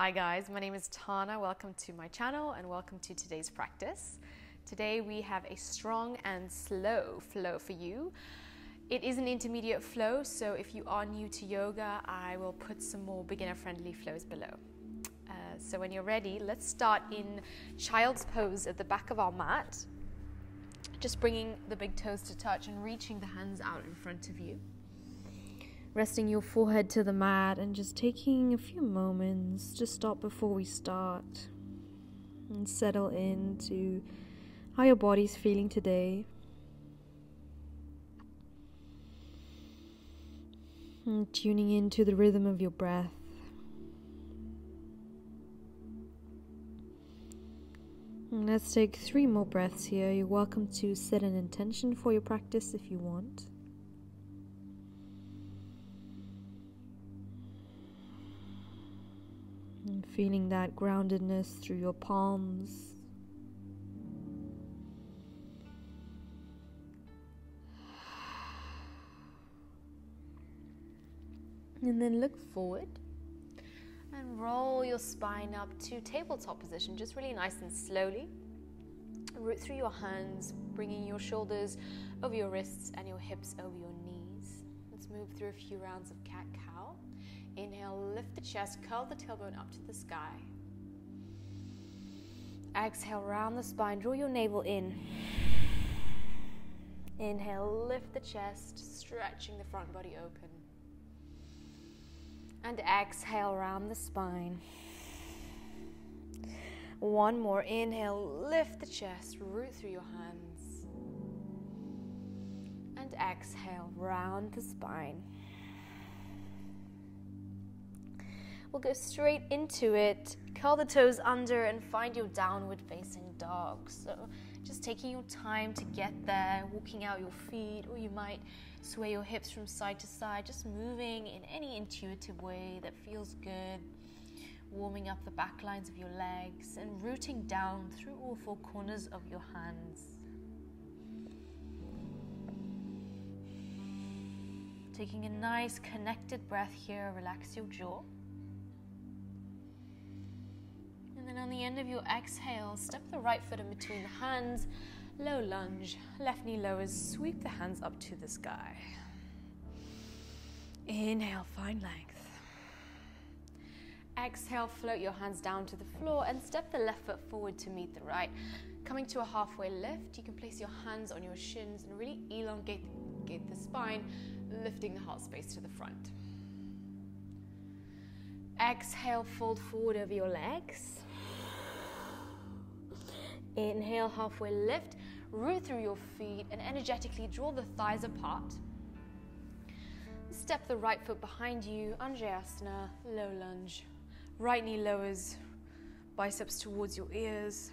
Hi guys, my name is Tana. Welcome to my channel and welcome to today's practice. Today we have a strong and slow flow for you. It is an intermediate flow, so if you are new to yoga, I will put some more beginner friendly flows below. Uh, so when you're ready, let's start in child's pose at the back of our mat. Just bringing the big toes to touch and reaching the hands out in front of you resting your forehead to the mat and just taking a few moments to stop before we start and settle into how your body's feeling today. And tuning into the rhythm of your breath. Let's take three more breaths here. You're welcome to set an intention for your practice if you want. Feeling that groundedness through your palms. And then look forward and roll your spine up to tabletop position, just really nice and slowly. Root through your hands, bringing your shoulders over your wrists and your hips over your knees. Let's move through a few rounds of cat cow. Inhale, lift the chest, curl the tailbone up to the sky. Exhale, round the spine, draw your navel in. Inhale, lift the chest, stretching the front body open. And exhale, round the spine. One more. Inhale, lift the chest, root through your hands. And exhale, round the spine. We'll go straight into it. Curl the toes under and find your downward facing dog. So, just taking your time to get there, walking out your feet, or you might sway your hips from side to side, just moving in any intuitive way that feels good. Warming up the back lines of your legs and rooting down through all four corners of your hands. Taking a nice connected breath here, relax your jaw. And on the end of your exhale, step the right foot in between the hands, low lunge, left knee lowers, sweep the hands up to the sky. Inhale, find length. Exhale, float your hands down to the floor and step the left foot forward to meet the right. Coming to a halfway lift, you can place your hands on your shins and really elongate the spine, lifting the heart space to the front. Exhale, fold forward over your legs. Inhale, halfway lift, root through your feet, and energetically draw the thighs apart. Step the right foot behind you, Anjaneyasana, low lunge. Right knee lowers, biceps towards your ears.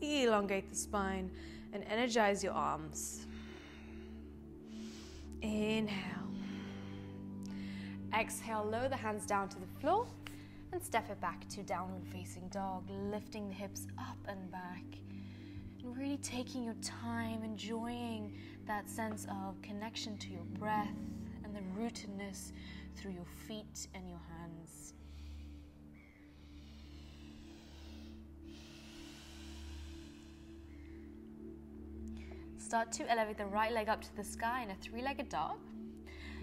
Elongate the spine and energize your arms. Inhale. Exhale, lower the hands down to the floor and step it back to downward facing dog, lifting the hips up and back and really taking your time, enjoying that sense of connection to your breath and the rootedness through your feet and your hands. Start to elevate the right leg up to the sky in a three legged dog.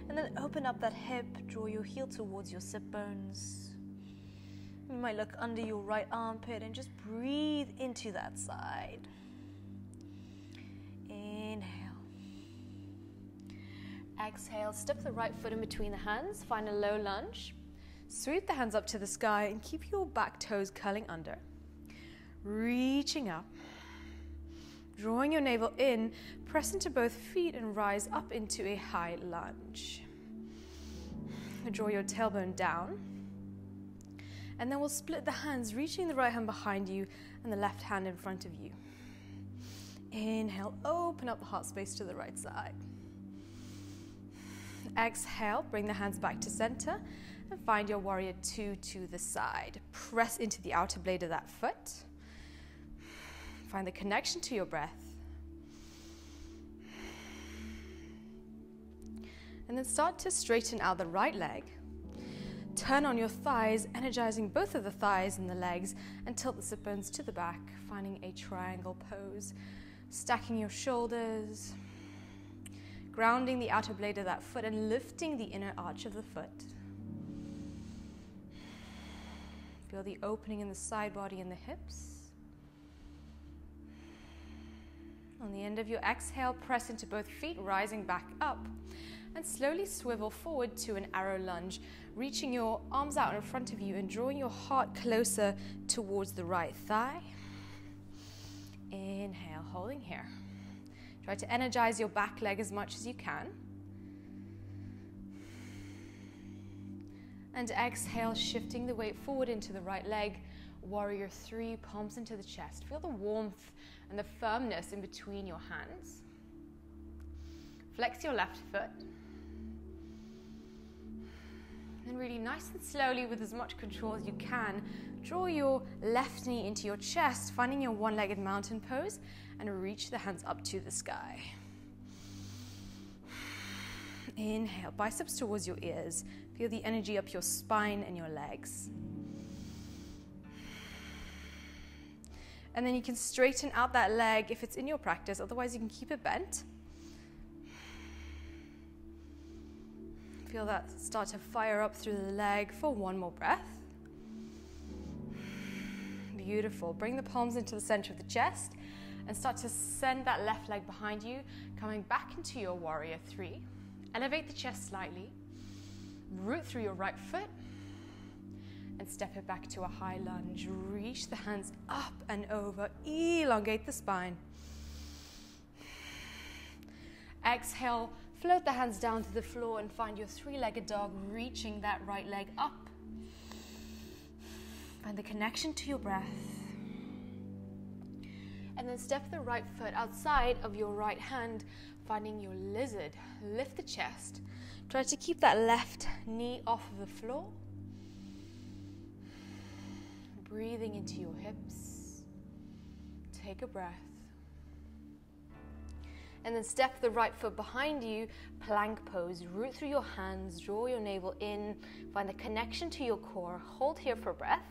And then open up that hip, draw your heel towards your sit bones. You might look under your right armpit and just breathe into that side. Inhale. Exhale, step the right foot in between the hands, find a low lunge. Sweep the hands up to the sky and keep your back toes curling under. Reaching up. Drawing your navel in, press into both feet and rise up into a high lunge. Draw your tailbone down. And then we'll split the hands, reaching the right hand behind you and the left hand in front of you. Inhale, open up the heart space to the right side. Exhale, bring the hands back to center and find your warrior two to the side. Press into the outer blade of that foot. Find the connection to your breath. And then start to straighten out the right leg. Turn on your thighs, energizing both of the thighs and the legs, and tilt the sit bones to the back, finding a triangle pose. Stacking your shoulders, grounding the outer blade of that foot, and lifting the inner arch of the foot. Feel the opening in the side body and the hips. On the end of your exhale, press into both feet, rising back up. And slowly swivel forward to an arrow lunge, reaching your arms out in front of you and drawing your heart closer towards the right thigh. Inhale, holding here. Try to energize your back leg as much as you can. And exhale, shifting the weight forward into the right leg. Warrior three, palms into the chest. Feel the warmth and the firmness in between your hands. Flex your left foot. And really nice and slowly, with as much control as you can, draw your left knee into your chest, finding your one legged mountain pose, and reach the hands up to the sky. Inhale, biceps towards your ears. Feel the energy up your spine and your legs. And then you can straighten out that leg if it's in your practice, otherwise, you can keep it bent. Feel that start to fire up through the leg for one more breath. Beautiful. Bring the palms into the center of the chest and start to send that left leg behind you, coming back into your warrior three. Elevate the chest slightly. Root through your right foot and step it back to a high lunge. Reach the hands up and over. Elongate the spine. Exhale, float the hands down to the floor and find your three legged dog, reaching that right leg up. Find the connection to your breath. And then step the right foot outside of your right hand, finding your lizard. Lift the chest. Try to keep that left knee off of the floor breathing into your hips. Take a breath. And then step the right foot behind you, plank pose. Root through your hands, draw your navel in, find the connection to your core. Hold here for breath.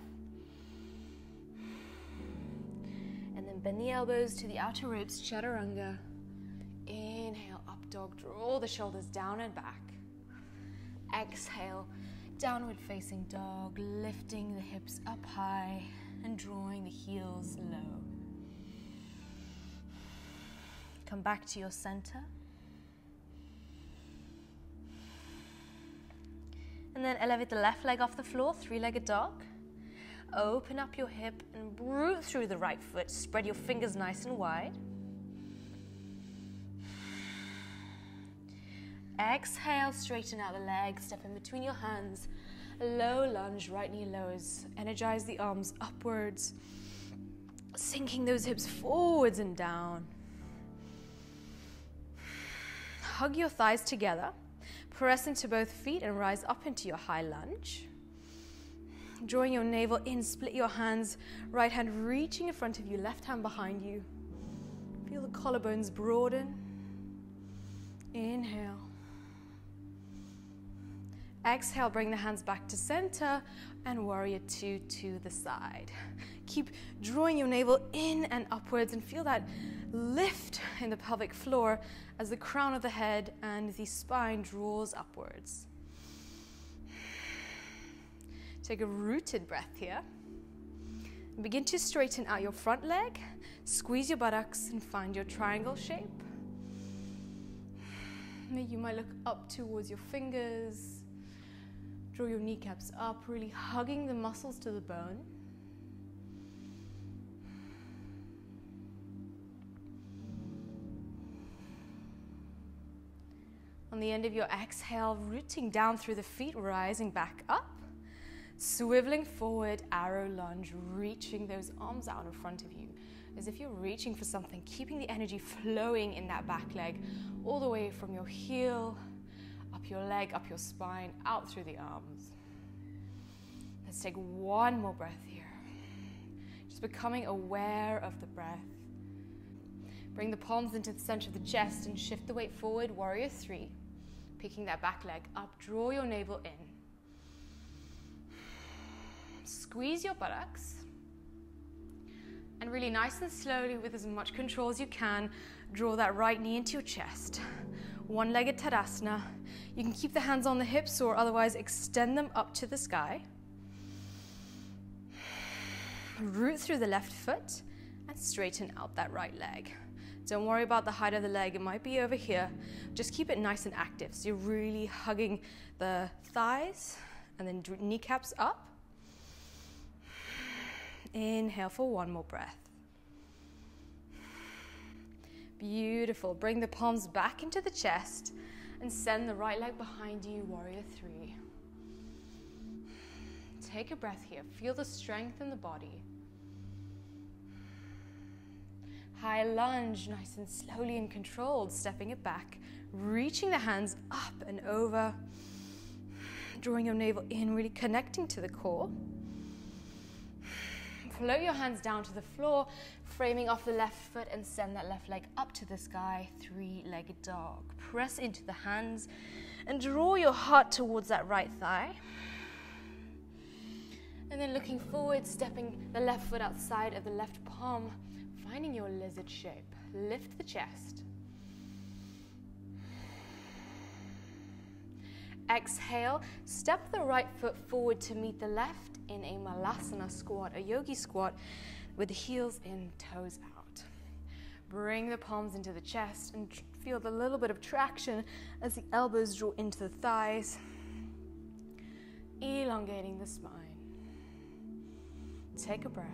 And then bend the elbows to the outer ribs, chaturanga. Inhale, up dog, draw the shoulders down and back. Exhale, Downward facing dog, lifting the hips up high and drawing the heels low. Come back to your center. And then elevate the left leg off the floor, three legged dog. Open up your hip and root through the right foot. Spread your fingers nice and wide. Exhale, straighten out the legs, step in between your hands. Low lunge, right knee lowers. Energize the arms upwards, sinking those hips forwards and down. Hug your thighs together. Press into both feet and rise up into your high lunge. Drawing your navel in, split your hands, right hand reaching in front of you, left hand behind you. Feel the collarbones broaden. Inhale. Exhale, bring the hands back to center and warrior two to the side. Keep drawing your navel in and upwards and feel that lift in the pelvic floor as the crown of the head and the spine draws upwards. Take a rooted breath here. Begin to straighten out your front leg, squeeze your buttocks, and find your triangle shape. You might look up towards your fingers Draw your kneecaps up, really hugging the muscles to the bone. On the end of your exhale, rooting down through the feet, rising back up. Swiveling forward, arrow lunge, reaching those arms out in front of you as if you're reaching for something, keeping the energy flowing in that back leg all the way from your heel up your leg, up your spine, out through the arms. Let's take one more breath here. Just becoming aware of the breath. Bring the palms into the center of the chest and shift the weight forward, warrior three. Picking that back leg up, draw your navel in. Squeeze your buttocks. And really nice and slowly, with as much control as you can, draw that right knee into your chest. One legged Tadasana. You can keep the hands on the hips or otherwise extend them up to the sky. Root through the left foot and straighten out that right leg. Don't worry about the height of the leg, it might be over here. Just keep it nice and active. So you're really hugging the thighs and then kneecaps up. Inhale for one more breath. Beautiful. Bring the palms back into the chest and send the right leg behind you, warrior three. Take a breath here. Feel the strength in the body. High lunge, nice and slowly and controlled, stepping it back, reaching the hands up and over, drawing your navel in, really connecting to the core. Float your hands down to the floor, framing off the left foot and send that left leg up to the sky, three legged dog. Press into the hands and draw your heart towards that right thigh. And then looking forward, stepping the left foot outside of the left palm, finding your lizard shape. Lift the chest. Exhale, step the right foot forward to meet the left in a malasana squat, a yogi squat with the heels in, toes out. Bring the palms into the chest and feel the little bit of traction as the elbows draw into the thighs, elongating the spine. Take a breath.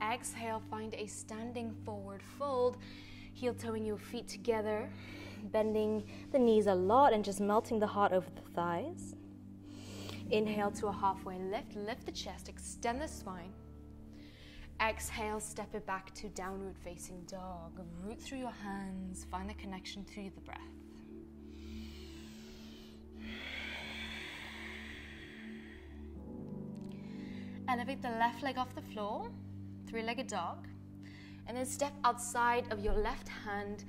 Exhale, find a standing forward fold, heel toeing your feet together, bending the knees a lot and just melting the heart over the thighs. Inhale to a halfway lift, lift the chest, extend the spine. Exhale, step it back to downward facing dog. Root through your hands, find the connection through the breath. Elevate the left leg off the floor, three legged dog, and then step outside of your left hand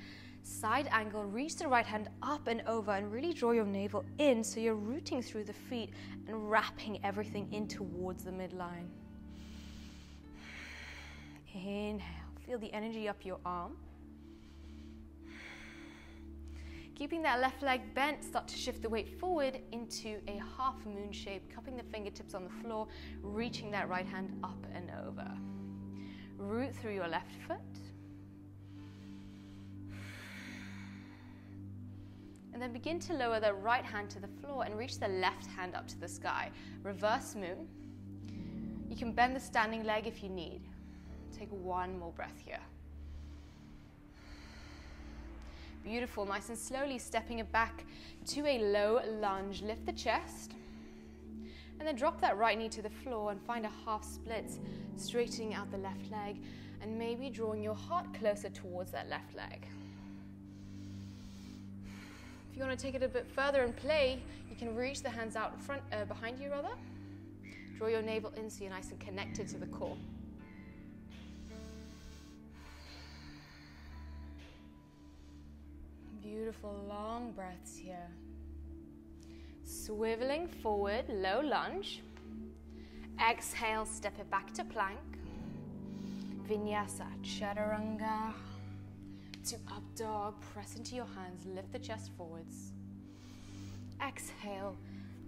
Side angle, reach the right hand up and over and really draw your navel in so you're rooting through the feet and wrapping everything in towards the midline. Inhale, feel the energy up your arm. Keeping that left leg bent, start to shift the weight forward into a half moon shape, cupping the fingertips on the floor, reaching that right hand up and over. Root through your left foot. And then begin to lower the right hand to the floor and reach the left hand up to the sky. Reverse moon. You can bend the standing leg if you need. Take one more breath here. Beautiful, nice and slowly stepping it back to a low lunge. Lift the chest. And then drop that right knee to the floor and find a half split, straightening out the left leg and maybe drawing your heart closer towards that left leg If you want to take it a bit further and play, you can reach the hands out in front, uh, behind you rather. Draw your navel in so you're nice and connected to the core. Beautiful long breaths here. Swiveling forward, low lunge. Exhale, step it back to plank. Vinyasa, chaturanga to up dog. Press into your hands, lift the chest forwards. Exhale,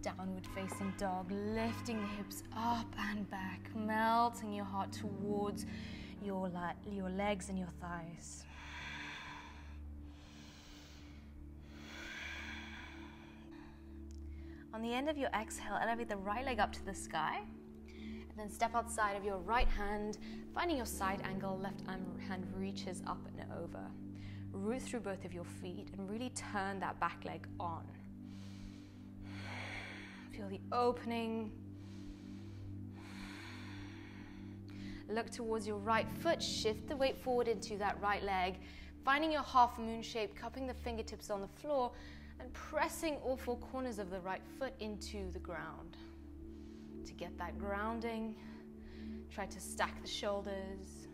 downward facing dog, lifting the hips up and back, melting your heart towards your, your legs and your thighs. On the end of your exhale, elevate the right leg up to the sky. And then step outside of your right hand, finding your side angle, left arm hand reaches up and over root through both of your feet and really turn that back leg on. Feel the opening. Look towards your right foot, shift the weight forward into that right leg, finding your half moon shape, cupping the fingertips on the floor, and pressing all four corners of the right foot into the ground. To get that grounding, try to stack the shoulders.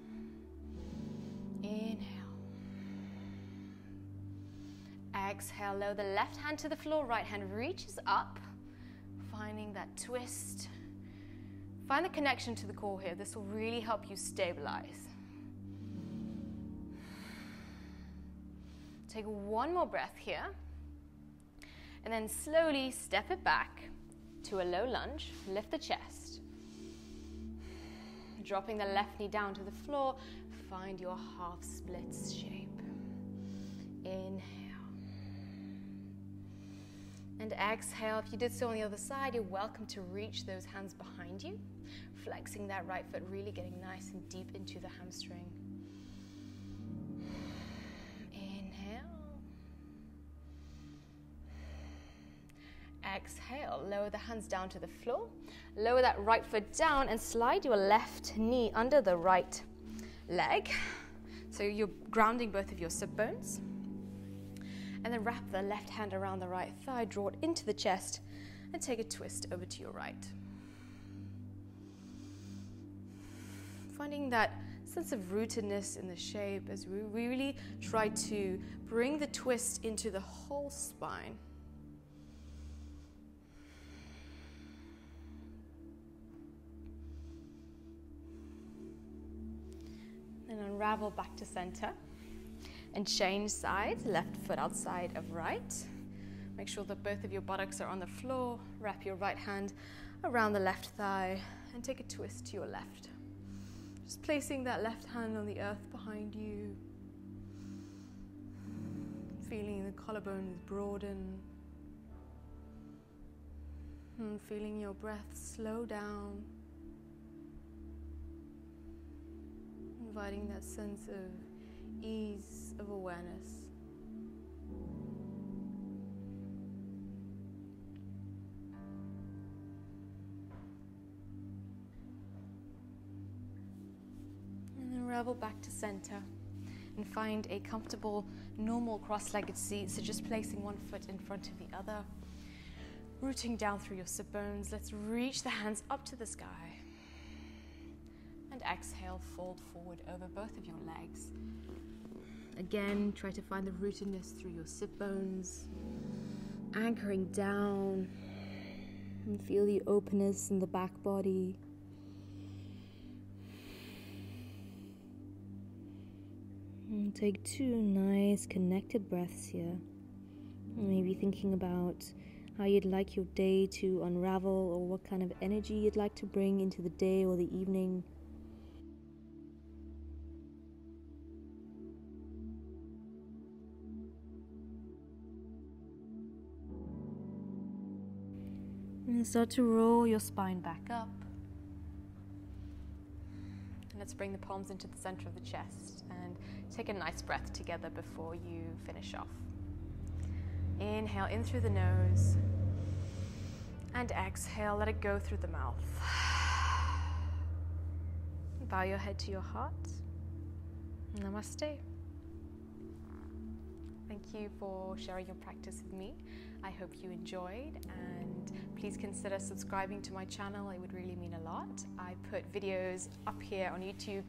Inhale. Exhale, lower the left hand to the floor, right hand reaches up. finding that twist. Find the connection to the core here. This will really help you stabilize. Take one more breath here. And then slowly step it back to a low lunge. Lift the chest. Dropping the left knee down to the floor. Find your half splits shape. Inhale. And exhale. If you did so on the other side, you're welcome to reach those hands behind you, flexing that right foot, really getting nice and deep into the hamstring. Exhale. Lower the hands down to the floor. Lower that right foot down and slide your left knee under the right leg. So you're grounding both of your sit bones. And then wrap the left hand around the right thigh, draw it into the chest, and take a twist over to your right. Finding that sense of rootedness in the shape as we really try to bring the twist into the whole spine. Then unravel back to center and change sides, left foot outside of right. Make sure that both of your buttocks are on the floor. Wrap your right hand around the left thigh and take a twist to your left. Just placing that left hand on the earth behind you. Feeling the collarbones broaden. And feeling your breath slow down. Inviting that sense of ease of awareness. And then revel back to center and find a comfortable, normal cross legged seat. So just placing one foot in front of the other, rooting down through your sit bones. Let's reach the hands up to the sky. Exhale, fold forward over both of your legs. Again, try to find the rootedness through your sit bones, anchoring down, and feel the openness in the back body. And take two nice connected breaths here. Maybe thinking about how you'd like your day to unravel or what kind of energy you'd like to bring into the day or the evening. And start to roll your spine back up. And let's bring the palms into the center of the chest and take a nice breath together before you finish off. Inhale in through the nose and exhale, let it go through the mouth. Bow your head to your heart. Namaste. Thank you for sharing your practice with me. I hope you enjoyed and please consider subscribing to my channel. It would really mean a lot. I put videos up here on YouTube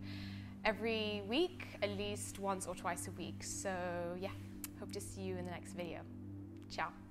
every week, at least once or twice a week. So, yeah, hope to see you in the next video. Ciao.